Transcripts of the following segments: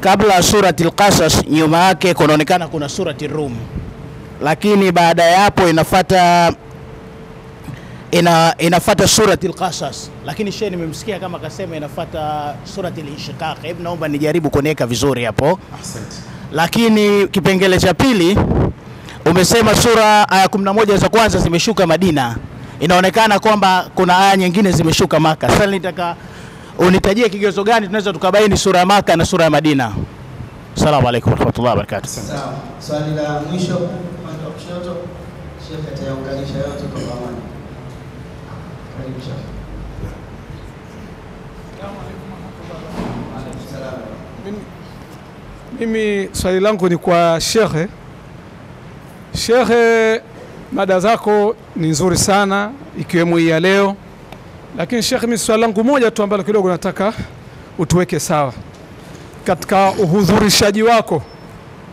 kabla ya surati Al-Qasas nyuma yake kunaonekana kuna surati Rum, lakini baada ya hapo inafata ina, inafata surati Al-Qasas, lakini shehe nimemsikia kama akasema inafata surati Al-Inshiqaq. Hebu naomba nijaribu kuniweka vizuri hapo. Asante. Lakini kipengele cha pili umesema sura aya 11 za kwanza zimeshuka Madina, inaonekana kwamba kuna aya nyingine zimeshuka Maka. Sasa nitaka unitajie kigezo gani tunaweza tukabaini sura ya Maka na sura ya Madina. Asalamu alaykum warahmatullahi wabarakatuh. Sawa. Swali la mwisho upande wa kushoto, Sheikh atayaunganisha yote kwa pamoja. Karibu Sheikh. Mimi swali langu ni kwa shekhe. Shekhe, mada zako ni nzuri sana ikiwemo hii ya leo, lakini Sheikh, mimi swali langu moja tu ambalo kidogo nataka utuweke sawa katika uhudhurishaji wako.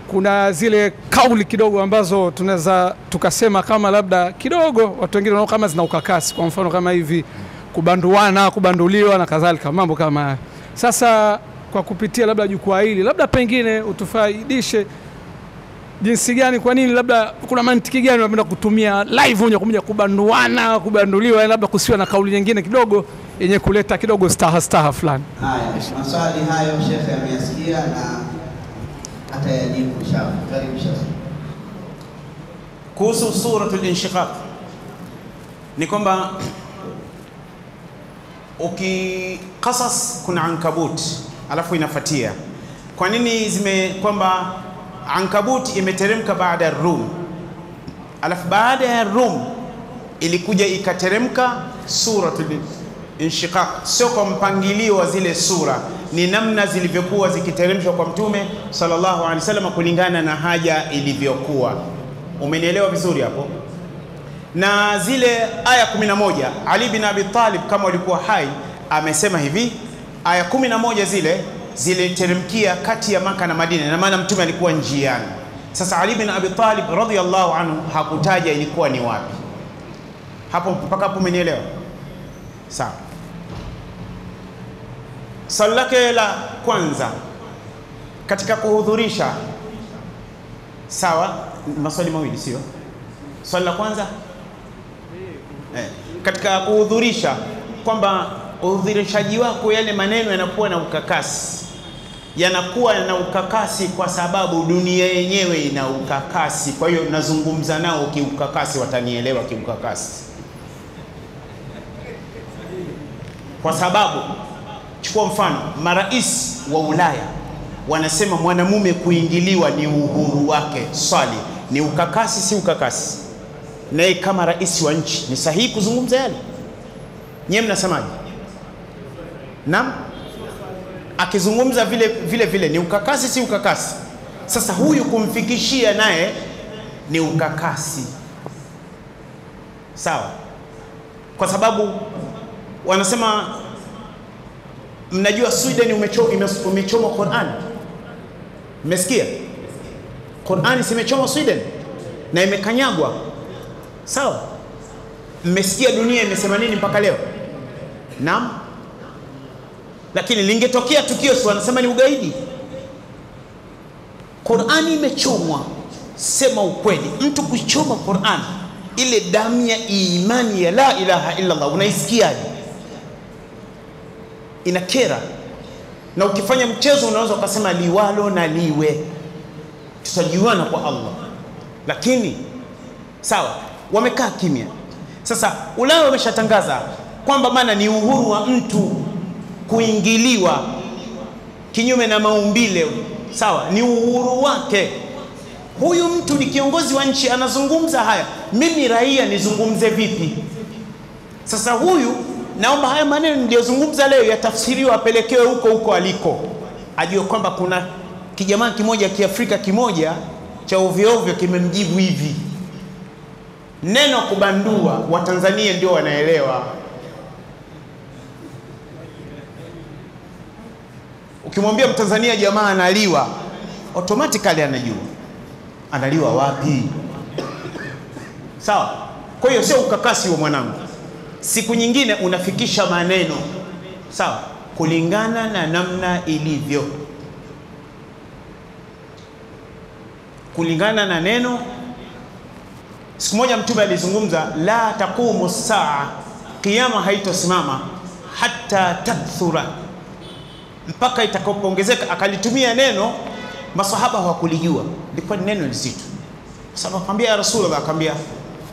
Kuna zile kauli kidogo ambazo tunaweza tukasema kama labda kidogo watu wengine wanaona kama zina ukakasi, kwa mfano kama hivi kubanduana, kubanduliwa na kadhalika, mambo kama haya. Sasa kwa kupitia labda jukwaa hili, labda pengine utufaidishe jinsi gani, kwa nini, labda kuna mantiki gani unapenda kutumia live moja kwa moja kubanduana, kubanduliwa, labda kusiwa na kauli nyingine kidogo yenye kuleta kidogo staha staha fulani. Haya, maswali hayo shekhe ameyasikia na atayajibu inshallah. Karibu shekhe. Kuhusu suratul Inshiqaq ni kwamba uki qasas kuna ankabut alafu inafatia. Kwa nini zime kwamba ankabut imeteremka baada ya Rum, alafu baada ya Rum ilikuja ikateremka suratul Inshiqaq, sio kwa mpangilio wa zile sura, ni namna zilivyokuwa zikiteremshwa kwa Mtume sallallahu alaihi wasallam kulingana na haja ilivyokuwa. Umenielewa vizuri hapo? Na zile aya 11 Ali bin Abi Talib kama walikuwa hai amesema hivi, aya 11 zile ziliteremkia kati ya Maka na Madina, na maana Mtume alikuwa njiani. Sasa Ali bin Abi Talib radhiyallahu anhu hakutaja ilikuwa ni wapi. Hapo mpaka hapo umenielewa? Sawa. Swali lake la kwanza katika kuhudhurisha, sawa, maswali mawili sio? Swali la kwanza eh, katika kuhudhurisha kwamba uhudhurishaji wako yale maneno yanakuwa na ukakasi, yanakuwa na ukakasi kwa sababu dunia yenyewe ina ukakasi. Kwa hiyo nazungumza nao kiukakasi, watanielewa kiukakasi, kwa sababu chukua mfano, marais wa Ulaya wanasema mwanamume kuingiliwa ni uhuru wake. Swali, ni ukakasi si ukakasi? Naye kama rais wa nchi ni sahihi kuzungumza yale? Nyewe mnasemaje? Naam, akizungumza vile vile vile ni ukakasi si ukakasi? Sasa huyu kumfikishia naye ni ukakasi, sawa? Kwa sababu wanasema mnajua Sweden umecho- ime- umechomwa Qur'an. Mmesikia? Qur'ani simechoma Sweden na imekanyagwa. Sawa? Mmesikia dunia imesema nini mpaka leo? Naam. Lakini lingetokea tukio si wanasema ni ugaidi. Qur'ani imechomwa. Sema ukweli, mtu kuchoma Qur'an, ile damu ya imani ya la ilaha illa Allah unaisikiaje? inakera na ukifanya mchezo unaweza ukasema liwalo na liwe, tutajuana kwa Allah. Lakini sawa, wamekaa kimya. Sasa Ulaya wameshatangaza kwamba maana ni uhuru wa mtu kuingiliwa kinyume na maumbile, sawa, ni uhuru wake. Huyu mtu ni kiongozi wa nchi, anazungumza haya, mimi raia nizungumze vipi? Sasa huyu naomba haya maneno niliyozungumza leo yatafsiriwa apelekewe huko huko aliko, ajue kwamba kuna kijamaa kimoja kiafrika kimoja cha ovyo ovyo kimemjibu hivi. Neno kubandua, Watanzania ndio wanaelewa. Ukimwambia Mtanzania jamaa analiwa, automatically anajua analiwa wapi. Sawa? Kwa hiyo sio ukakasi wa mwanangu siku nyingine unafikisha maneno sawa, kulingana na namna ilivyo. kulingana na neno. Siku moja Mtume alizungumza, la taqumu saa, kiyama haitosimama hata takthura, mpaka itakapoongezeka. Akalitumia neno masahaba hawakulijua, ilikuwa ni neno lizito. Sasa akamwambia ya Rasulullah, akamwambia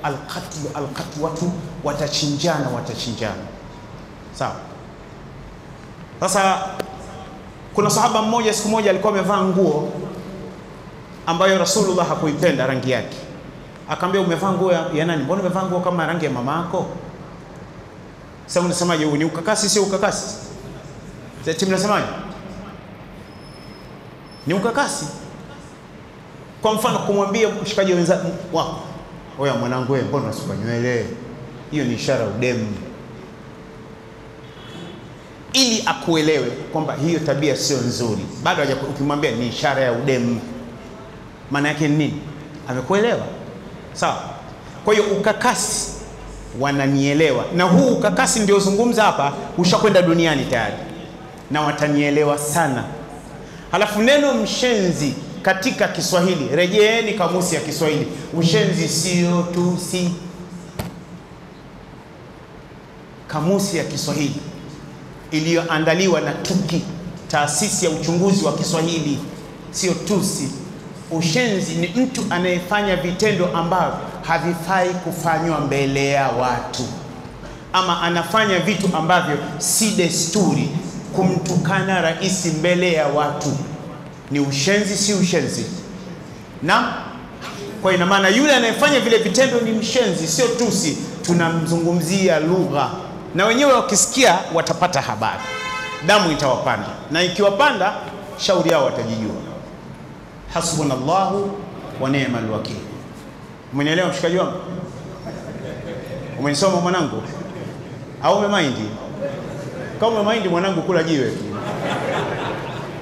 alqatlu alqatlu, watu watachinjana, watachinjana. Sawa. Sasa kuna sahaba mmoja siku moja alikuwa amevaa nguo ambayo Rasulullah hakuipenda rangi yake, akamwambia umevaa nguo ya, nani? Mbona umevaa nguo kama rangi ya mama yako? Sasa unasemaje? Ni ukakasi? Sio ukakasi? Sasa mnasemaje? Ni ukakasi. Kwa mfano kumwambia mshikaji wako, oya mwanangu, wewe mbona unasuka nywele? Hiyo ni ishara udemu, ili akuelewe kwamba hiyo tabia sio nzuri. Bado ukimwambia ni ishara ya udemu, maana yake ni nini? Amekuelewa sawa? Kwa hiyo ukakasi wananielewa, na huu ukakasi ndio zungumza hapa, ushakwenda duniani tayari, na watanielewa sana. Halafu neno mshenzi katika Kiswahili, rejeeni kamusi ya Kiswahili. Ushenzi sio tusi. Kamusi ya Kiswahili iliyoandaliwa na TUKI, taasisi ya uchunguzi wa Kiswahili, sio tusi. Ushenzi ni mtu anayefanya vitendo ambavyo havifai kufanywa mbele ya watu, ama anafanya vitu ambavyo si desturi. Kumtukana rais mbele ya watu ni ushenzi, si ushenzi? Na kwa ina maana yule anayefanya vile vitendo ni mshenzi, sio tusi. Tunamzungumzia lugha, na wenyewe wakisikia watapata habari, damu itawapanda, na ikiwapanda shauri yao watajijua. Hasbunallahu wa ni'mal wakil. Umenielewa mshikaji wangu? Umenisoma mwanangu, au umemaindi? Kama umemaindi mwanangu, kula jiwe.